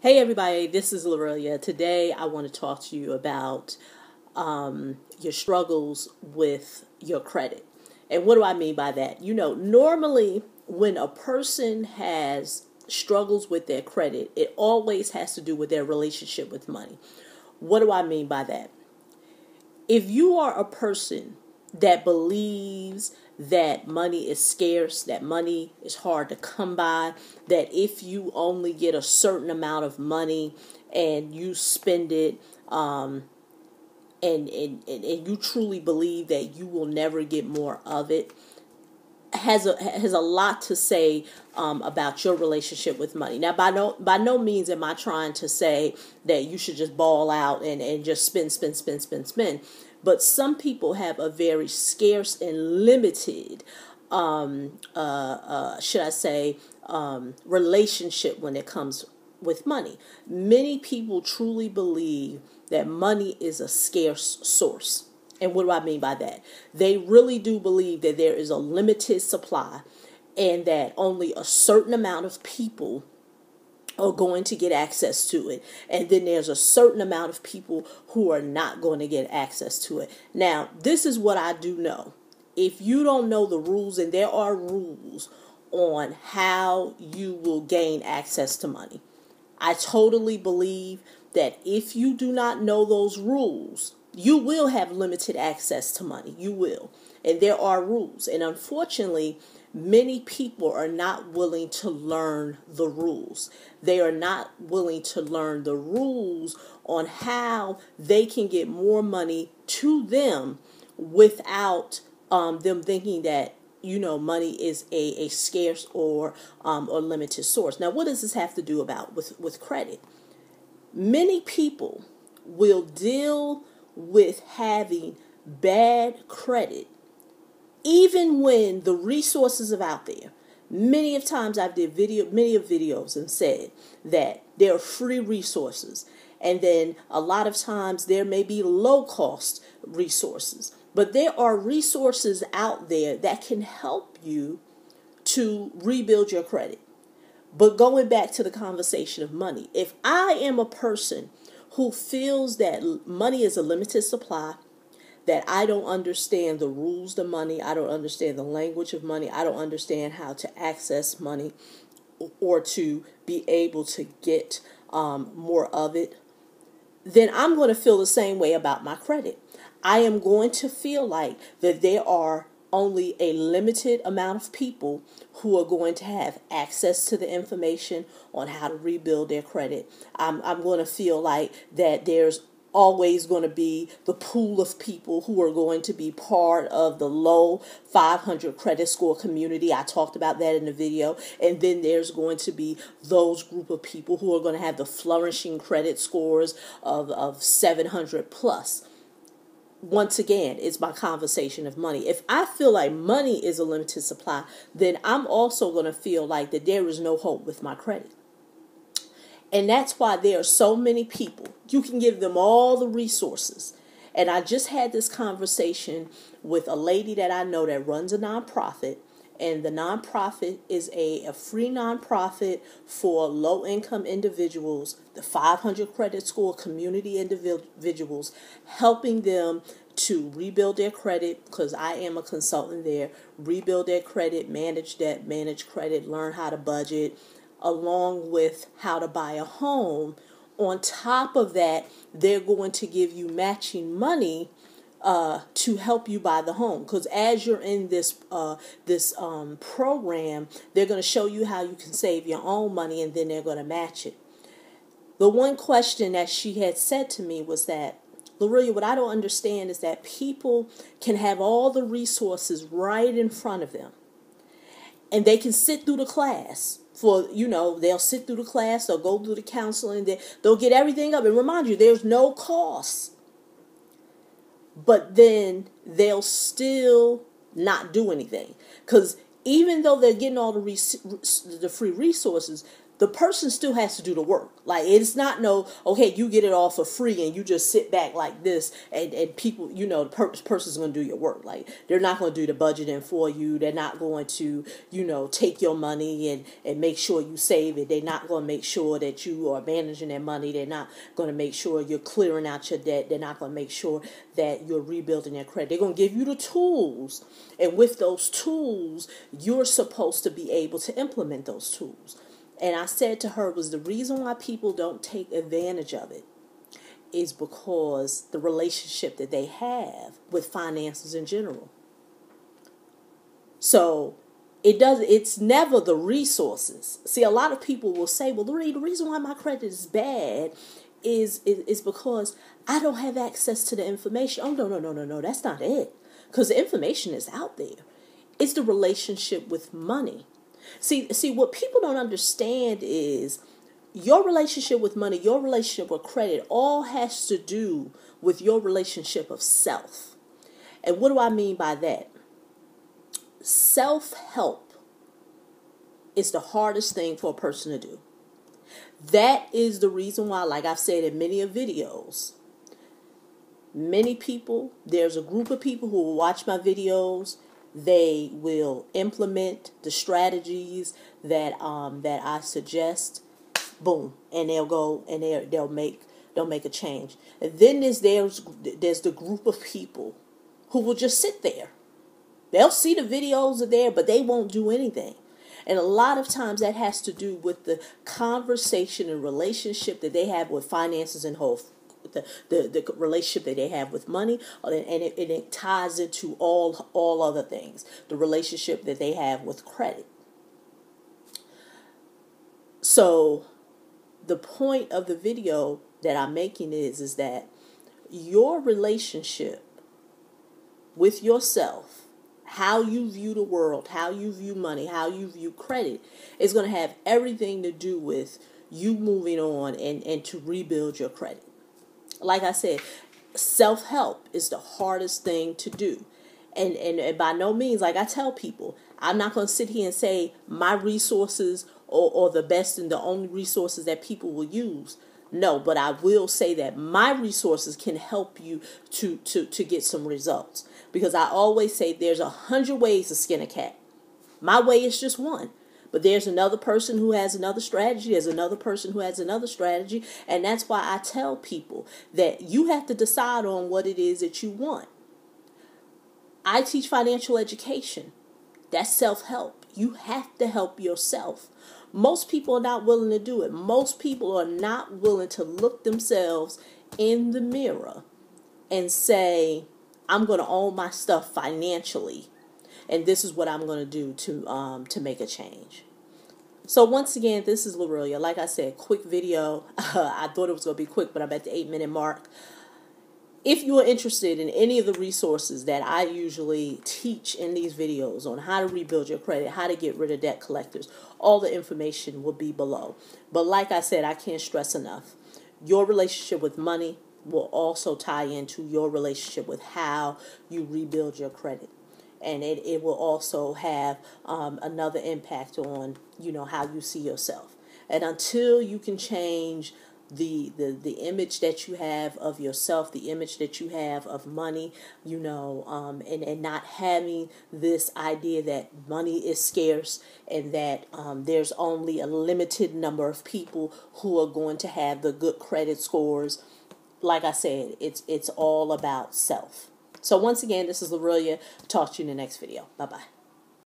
Hey everybody, this is Lorillia. Today I want to talk to you about um, your struggles with your credit. And what do I mean by that? You know, normally when a person has struggles with their credit, it always has to do with their relationship with money. What do I mean by that? If you are a person that believes that money is scarce, that money is hard to come by, that if you only get a certain amount of money and you spend it, um, and, and, and you truly believe that you will never get more of it, has a has a lot to say um, about your relationship with money. Now, by no by no means am I trying to say that you should just ball out and, and just spend, spend, spend, spend, spend. But some people have a very scarce and limited, um, uh, uh, should I say, um, relationship when it comes with money. Many people truly believe that money is a scarce source. And what do I mean by that? They really do believe that there is a limited supply and that only a certain amount of people are going to get access to it. And then there's a certain amount of people who are not going to get access to it. Now, this is what I do know. If you don't know the rules, and there are rules on how you will gain access to money, I totally believe that if you do not know those rules, you will have limited access to money. You will. And there are rules. And unfortunately, many people are not willing to learn the rules. They are not willing to learn the rules on how they can get more money to them without um, them thinking that you know money is a, a scarce or um, or limited source. Now, what does this have to do about with with credit? Many people will deal with having bad credit even when the resources are out there. Many of times i've did video many of videos and said that there are free resources and then a lot of times there may be low cost resources. But there are resources out there that can help you to rebuild your credit. But going back to the conversation of money if i am a person who feels that money is a limited supply that I don't understand the rules of money, I don't understand the language of money, I don't understand how to access money or to be able to get um, more of it, then I'm going to feel the same way about my credit. I am going to feel like that there are only a limited amount of people who are going to have access to the information on how to rebuild their credit. I'm, I'm going to feel like that there's always going to be the pool of people who are going to be part of the low 500 credit score community. I talked about that in the video. And then there's going to be those group of people who are going to have the flourishing credit scores of, of 700 plus. Once again, it's my conversation of money. If I feel like money is a limited supply, then I'm also going to feel like that there is no hope with my credit. And that's why there are so many people. You can give them all the resources. And I just had this conversation with a lady that I know that runs a nonprofit. And the nonprofit is a, a free nonprofit for low income individuals, the 500 credit score community individuals, helping them to rebuild their credit because I am a consultant there, rebuild their credit, manage debt, manage credit, learn how to budget, along with how to buy a home. On top of that, they're going to give you matching money uh, to help you buy the home. Because as you're in this uh, this um, program, they're going to show you how you can save your own money, and then they're going to match it. The one question that she had said to me was that, Lorillia, what I don't understand is that people can have all the resources right in front of them, and they can sit through the class for you know they'll sit through the class they'll go through the counseling they, they'll get everything up and remind you there's no cost but then they'll still not do anything. Because even though they're getting all the res- the free resources the person still has to do the work. Like it's not no okay, you get it all for free and you just sit back like this and, and people you know the per- person's gonna do your work. Like they're not gonna do the budgeting for you. They're not going to, you know, take your money and, and make sure you save it. They're not gonna make sure that you are managing that money. They're not gonna make sure you're clearing out your debt. They're not gonna make sure that you're rebuilding your credit. They're gonna give you the tools. And with those tools, you're supposed to be able to implement those tools. And I said to her, was the reason why people don't take advantage of it is because the relationship that they have with finances in general. So it does it's never the resources. See, a lot of people will say, well, the reason why my credit is bad is, is is because I don't have access to the information. Oh no, no, no, no, no, that's not it. Because the information is out there. It's the relationship with money. See, see what people don't understand is your relationship with money, your relationship with credit, all has to do with your relationship of self. And what do I mean by that? Self help is the hardest thing for a person to do. That is the reason why, like I've said in many of videos, many people, there's a group of people who will watch my videos they will implement the strategies that um, that I suggest. Boom, and they'll go and they they'll make they'll make a change. And then there's there's there's the group of people who will just sit there. They'll see the videos are there, but they won't do anything. And a lot of times that has to do with the conversation and relationship that they have with finances and whole the, the, the relationship that they have with money, uh, and it, and it ties into all all other things. The relationship that they have with credit. So, the point of the video that I'm making is is that your relationship with yourself, how you view the world, how you view money, how you view credit, is going to have everything to do with you moving on and, and to rebuild your credit like I said, self help is the hardest thing to do. And, and, and by no means, like I tell people, I'm not going to sit here and say my resources or, or the best and the only resources that people will use. No, but I will say that my resources can help you to, to, to get some results. Because I always say there's a hundred ways to skin a cat. My way is just one. But there's another person who has another strategy. There's another person who has another strategy. And that's why I tell people that you have to decide on what it is that you want. I teach financial education. That's self help. You have to help yourself. Most people are not willing to do it. Most people are not willing to look themselves in the mirror and say, I'm going to own my stuff financially and this is what I'm going to do to um, to make a change. So once again, this is Lorillia. Like I said, quick video. I thought it was going to be quick, but I'm at the eight minute mark. If you are interested in any of the resources that I usually teach in these videos on how to rebuild your credit, how to get rid of debt collectors, all the information will be below. But like I said, I can't stress enough. Your relationship with money will also tie into your relationship with how you rebuild your credit and it, it will also have um, another impact on you know how you see yourself. And until you can change the, the the image that you have of yourself the image that you have of money you know um, and and not having this idea that money is scarce and that um, there's only a limited number of people who are going to have the good credit scores like i said it's it's all about self so once again, this is Lorillia. Talk to you in the next video. Bye bye.